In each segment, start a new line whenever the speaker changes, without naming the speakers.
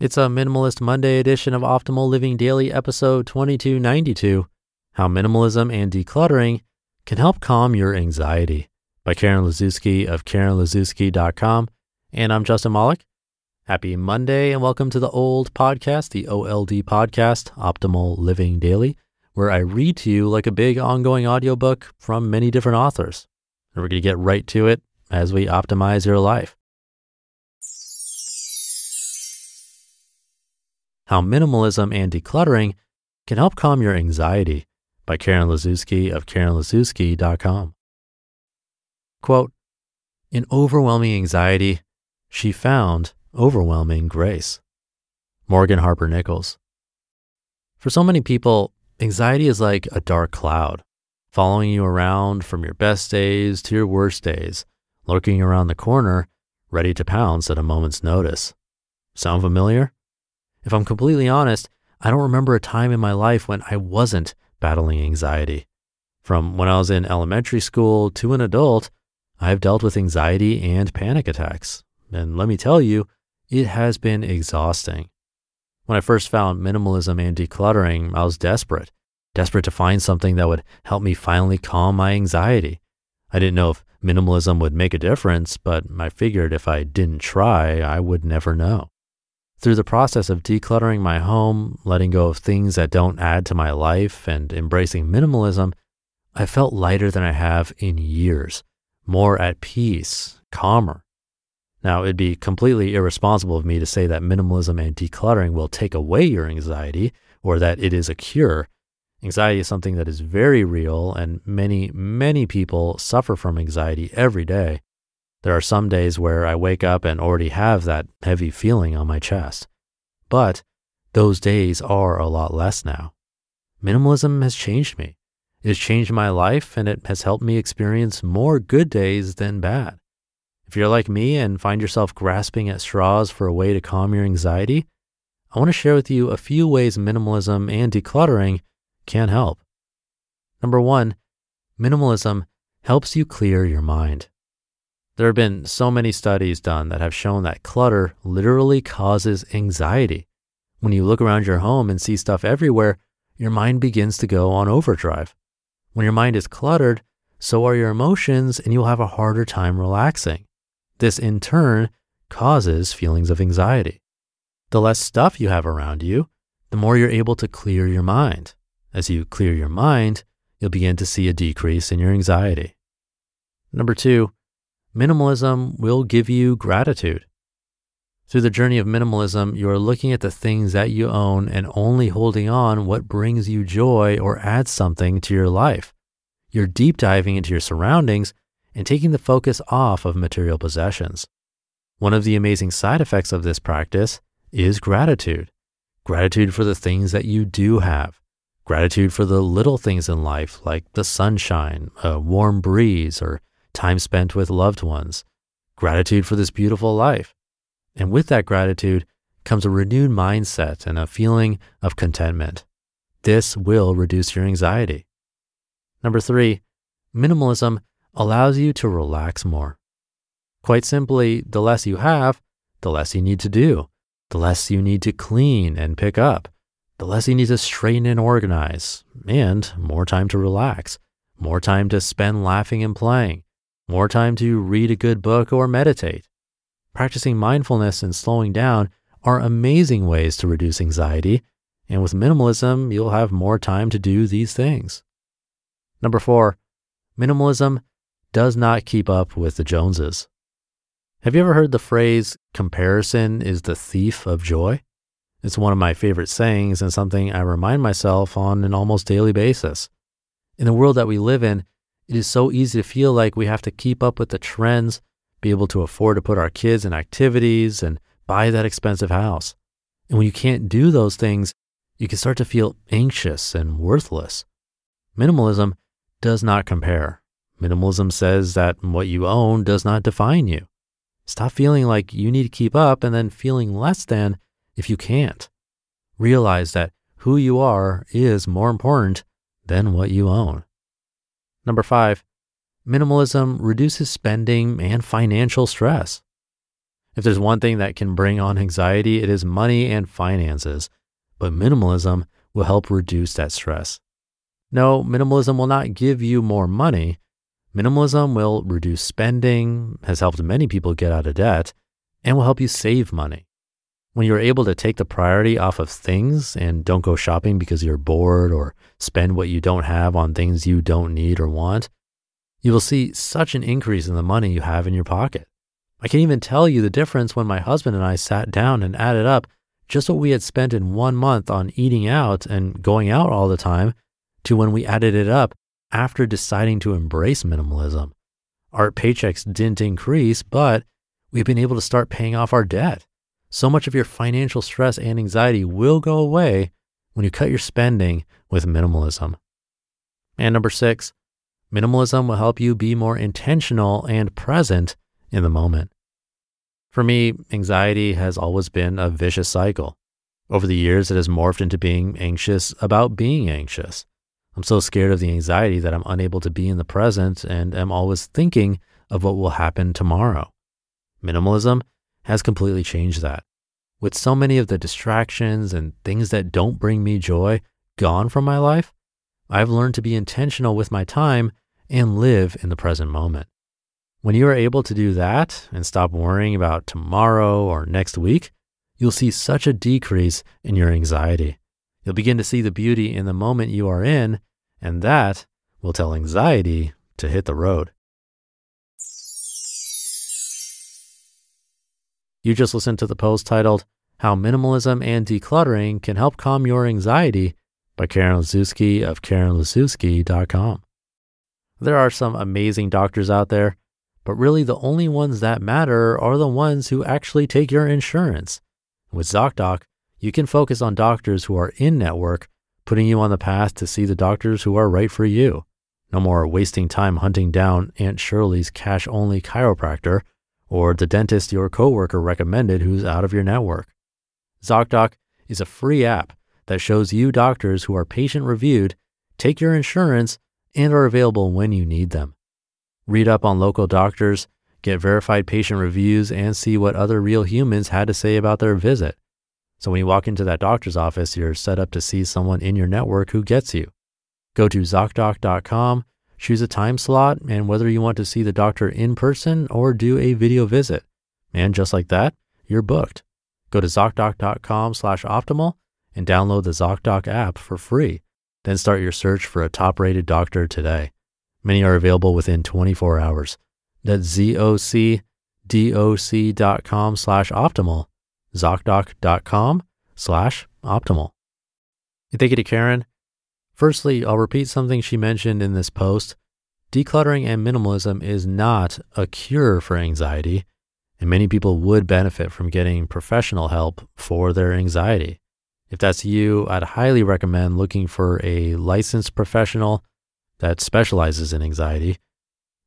It's a Minimalist Monday edition of Optimal Living Daily, episode 2292 How Minimalism and Decluttering Can Help Calm Your Anxiety by Karen Liszewski of KarenLiszewski.com. And I'm Justin Malik. Happy Monday and welcome to the old podcast, the OLD podcast, Optimal Living Daily, where I read to you like a big ongoing audiobook from many different authors. And we're going to get right to it as we optimize your life. How Minimalism and Decluttering Can Help Calm Your Anxiety by Karen Liszewski of KarenLiszewski.com. Quote, in overwhelming anxiety, she found overwhelming grace. Morgan Harper Nichols. For so many people, anxiety is like a dark cloud, following you around from your best days to your worst days, lurking around the corner, ready to pounce at a moment's notice. Sound familiar? If I'm completely honest, I don't remember a time in my life when I wasn't battling anxiety. From when I was in elementary school to an adult, I've dealt with anxiety and panic attacks. And let me tell you, it has been exhausting. When I first found minimalism and decluttering, I was desperate, desperate to find something that would help me finally calm my anxiety. I didn't know if minimalism would make a difference, but I figured if I didn't try, I would never know through the process of decluttering my home, letting go of things that don't add to my life, and embracing minimalism, I felt lighter than I have in years, more at peace, calmer. Now, it'd be completely irresponsible of me to say that minimalism and decluttering will take away your anxiety or that it is a cure. Anxiety is something that is very real, and many, many people suffer from anxiety every day. There are some days where I wake up and already have that heavy feeling on my chest. But those days are a lot less now. Minimalism has changed me. It has changed my life and it has helped me experience more good days than bad. If you're like me and find yourself grasping at straws for a way to calm your anxiety, I want to share with you a few ways minimalism and decluttering can help. Number one, minimalism helps you clear your mind. There have been so many studies done that have shown that clutter literally causes anxiety. When you look around your home and see stuff everywhere, your mind begins to go on overdrive. When your mind is cluttered, so are your emotions, and you'll have a harder time relaxing. This in turn causes feelings of anxiety. The less stuff you have around you, the more you're able to clear your mind. As you clear your mind, you'll begin to see a decrease in your anxiety. Number two, Minimalism will give you gratitude. Through the journey of minimalism, you are looking at the things that you own and only holding on what brings you joy or adds something to your life. You're deep diving into your surroundings and taking the focus off of material possessions. One of the amazing side effects of this practice is gratitude gratitude for the things that you do have, gratitude for the little things in life, like the sunshine, a warm breeze, or time spent with loved ones, gratitude for this beautiful life. And with that gratitude comes a renewed mindset and a feeling of contentment. This will reduce your anxiety. Number three, minimalism allows you to relax more. Quite simply, the less you have, the less you need to do, the less you need to clean and pick up, the less you need to straighten and organize, and more time to relax, more time to spend laughing and playing, more time to read a good book or meditate. Practicing mindfulness and slowing down are amazing ways to reduce anxiety. And with minimalism, you'll have more time to do these things. Number four, minimalism does not keep up with the Joneses. Have you ever heard the phrase, comparison is the thief of joy? It's one of my favorite sayings and something I remind myself on an almost daily basis. In the world that we live in, it is so easy to feel like we have to keep up with the trends, be able to afford to put our kids in activities and buy that expensive house. And when you can't do those things, you can start to feel anxious and worthless. Minimalism does not compare. Minimalism says that what you own does not define you. Stop feeling like you need to keep up and then feeling less than if you can't. Realize that who you are is more important than what you own. Number five, minimalism reduces spending and financial stress. If there's one thing that can bring on anxiety, it is money and finances, but minimalism will help reduce that stress. No, minimalism will not give you more money. Minimalism will reduce spending, has helped many people get out of debt, and will help you save money when you're able to take the priority off of things and don't go shopping because you're bored or spend what you don't have on things you don't need or want, you will see such an increase in the money you have in your pocket. I can even tell you the difference when my husband and I sat down and added up just what we had spent in one month on eating out and going out all the time to when we added it up after deciding to embrace minimalism. Our paychecks didn't increase, but we've been able to start paying off our debt. So much of your financial stress and anxiety will go away when you cut your spending with minimalism. And number six, minimalism will help you be more intentional and present in the moment. For me, anxiety has always been a vicious cycle. Over the years, it has morphed into being anxious about being anxious. I'm so scared of the anxiety that I'm unable to be in the present and am always thinking of what will happen tomorrow. Minimalism has completely changed that. With so many of the distractions and things that don't bring me joy gone from my life, I've learned to be intentional with my time and live in the present moment. When you are able to do that and stop worrying about tomorrow or next week, you'll see such a decrease in your anxiety. You'll begin to see the beauty in the moment you are in, and that will tell anxiety to hit the road. You just listened to the post titled, How Minimalism and Decluttering Can Help Calm Your Anxiety by Karen Liszewski of KarenLiszewski.com. There are some amazing doctors out there, but really the only ones that matter are the ones who actually take your insurance. With ZocDoc, you can focus on doctors who are in network, putting you on the path to see the doctors who are right for you. No more wasting time hunting down Aunt Shirley's cash only chiropractor or the dentist your coworker recommended who's out of your network. ZocDoc is a free app that shows you doctors who are patient reviewed, take your insurance, and are available when you need them. Read up on local doctors, get verified patient reviews, and see what other real humans had to say about their visit. So when you walk into that doctor's office, you're set up to see someone in your network who gets you. Go to ZocDoc.com Choose a time slot and whether you want to see the doctor in person or do a video visit. And just like that, you're booked. Go to ZocDoc.com slash optimal and download the ZocDoc app for free. Then start your search for a top rated doctor today. Many are available within 24 hours. That's zocdoc.com slash optimal, zocdoc.com slash optimal. thank you to Karen Firstly, I'll repeat something she mentioned in this post. Decluttering and minimalism is not a cure for anxiety, and many people would benefit from getting professional help for their anxiety. If that's you, I'd highly recommend looking for a licensed professional that specializes in anxiety.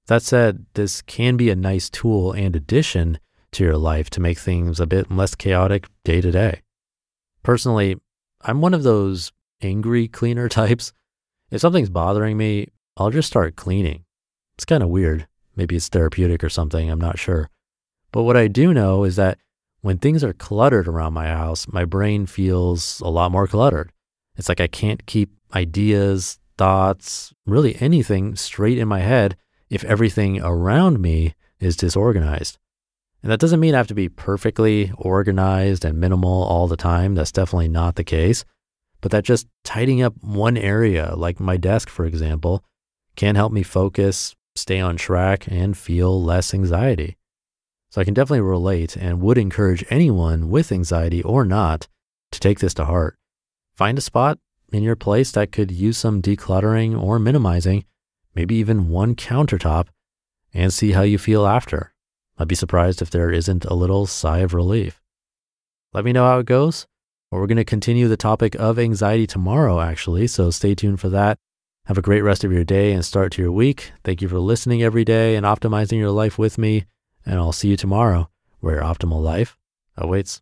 That said, this can be a nice tool and addition to your life to make things a bit less chaotic day to day. Personally, I'm one of those angry cleaner types. If something's bothering me, I'll just start cleaning. It's kind of weird. Maybe it's therapeutic or something. I'm not sure. But what I do know is that when things are cluttered around my house, my brain feels a lot more cluttered. It's like I can't keep ideas, thoughts, really anything straight in my head if everything around me is disorganized. And that doesn't mean I have to be perfectly organized and minimal all the time. That's definitely not the case. But that just tidying up one area, like my desk, for example, can help me focus, stay on track, and feel less anxiety. So I can definitely relate and would encourage anyone with anxiety or not to take this to heart. Find a spot in your place that could use some decluttering or minimizing, maybe even one countertop, and see how you feel after. I'd be surprised if there isn't a little sigh of relief. Let me know how it goes. Well, we're going to continue the topic of anxiety tomorrow, actually. So stay tuned for that. Have a great rest of your day and start to your week. Thank you for listening every day and optimizing your life with me. And I'll see you tomorrow where your optimal life awaits.